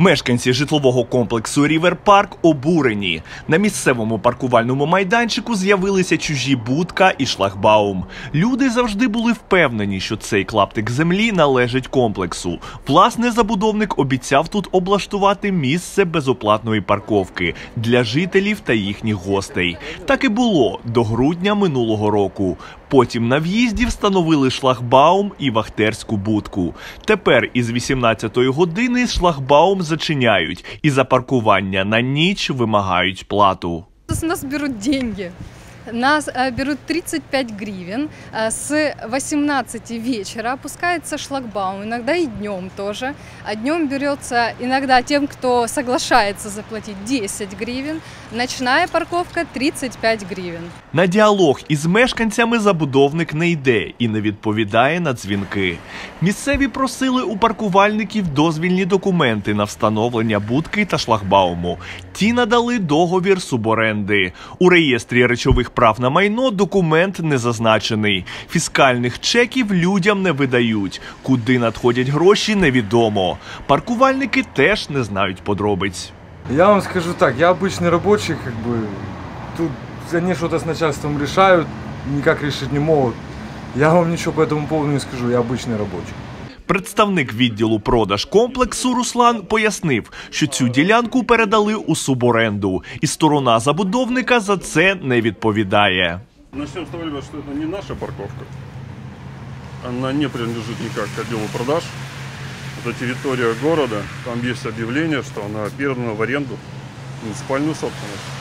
Мешканці житлового комплексу Рівер Парк обурені. На місцевому паркувальному майданчику з'явилися чужі будка і шлагбаум. Люди завжди були впевнені, що цей клаптик землі належить комплексу. Власне, забудовник обіцяв тут облаштувати місце безоплатної парковки для жителів та їхніх гостей. Так і було до грудня минулого року. Потім на в'їзді встановили шлагбаум і вахтерську будку. Тепер із 18-ї години шлагбаум зачиняють і за паркування на ніч вимагають плату. С нас беруть деньги. Нас э, берут 35 гривен. Э, с 18 вечера опускается шлагбаум, иногда и днем тоже. А днем берется иногда тем, кто соглашается заплатить 10 гривен. Ночная парковка 35 гривен. На діалог із мешканцями забудовник не йде і не відповідає на дзвінки. Місцеві просили у паркувальників дозвільні документи на встановлення будки та шлагбауму. Ті надали договір суборенди. У реєстрі речових прав на майно документ не зазначений. Фіскальних чеків людям не видають. Куди надходять гроші, невідомо. Паркувальники теж не знають подробиць. Я вам скажу так, я обычный рабочий, как бы, тут они что-то с начальством решают, никак решить не могут. Я вам ничего по этому поводу не скажу, я обычный рабочий. Представник відділу продаж комплексу Руслан пояснив, що цю ділянку передали у суборенду, і сторона забудовника за це не відповідає. Начнем с того, ребят, что это не наша парковка. Она не принадлежит никак к отделу продаж. Это территория города. Там есть объявление, что она передана в аренду в муниципальную собственность.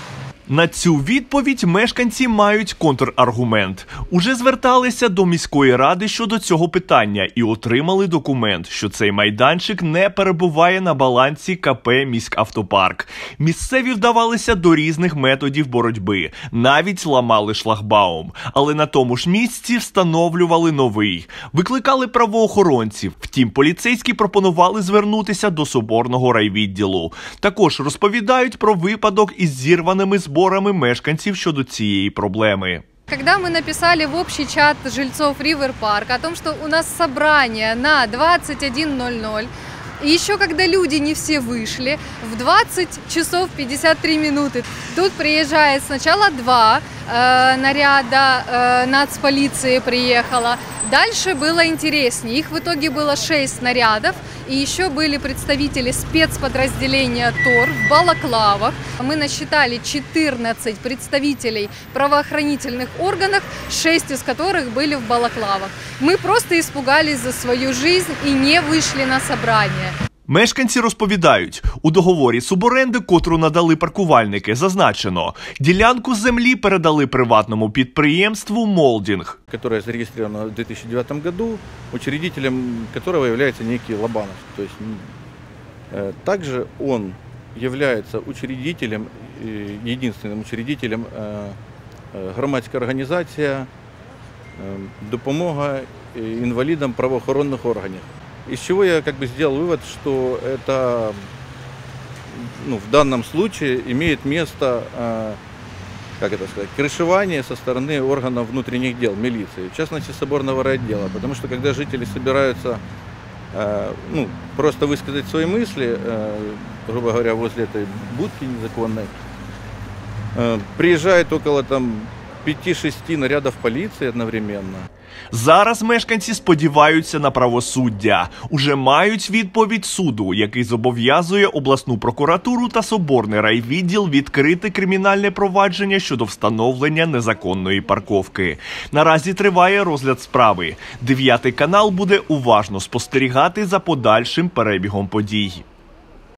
На цю відповідь мешканці мають контраргумент. Уже зверталися до міської ради щодо цього питання і отримали документ, що цей майданчик не перебуває на балансі КП «Міськавтопарк». Місцеві вдавалися до різних методів боротьби, навіть ламали шлагбаум. Але на тому ж місці встановлювали новий. Викликали правоохоронців. Втім, поліцейські пропонували звернутися до соборного райвідділу. Також розповідають про випадок із зірваними зборами мешканців щодо цієї проблеми. Когда мы написали в общий чат жильцов Ривер Парк о том, что у нас собрание на 21.00, и еще когда люди не все вышли, в 20 часов 53 минуты тут приезжает сначала два э, наряда э, нацполиции приехала, дальше было интереснее, их в итоге было 6 нарядов, и еще были представители спецподразделения ТОР в Балаклавах. Мы насчитали 14 представителей правоохранительных органов, 6 из которых были в Балаклавах. Мы просто испугались за свою жизнь и не вышли на собрание. Мешканці розповідають, у договорі суборенди, котру надали паркувальники, зазначено, ділянку землі передали приватному підприємству Молдінг. которое зарегистрировано в 2009 году, учредителем которого является некий Лобанов. То есть, м, э, также он является учредителем, э, единственным учредителем э, э, громадська організація э, допомога э, інвалідам правоохоронних органів. Из чего я как бы сделал вывод, что это ну, в данном случае имеет место э, как это сказать, крышевание со стороны органов внутренних дел, милиции, в частности соборного райотдела. Потому что когда жители собираются э, ну, просто высказать свои мысли, э, грубо говоря, возле этой будки незаконной, приезжает около там 5-6 нарядов полиции одновременно. Зараз мешканці сподіваються на правосуддя. Уже мають відповідь суду, який зобов'язує обласну прокуратуру та соборний райвідділ відкрити кримінальне провадження щодо встановлення незаконної парковки. Наразі триває розгляд справи. Дев'ятий канал буде уважно спостерігати за подальшим перебігом подій.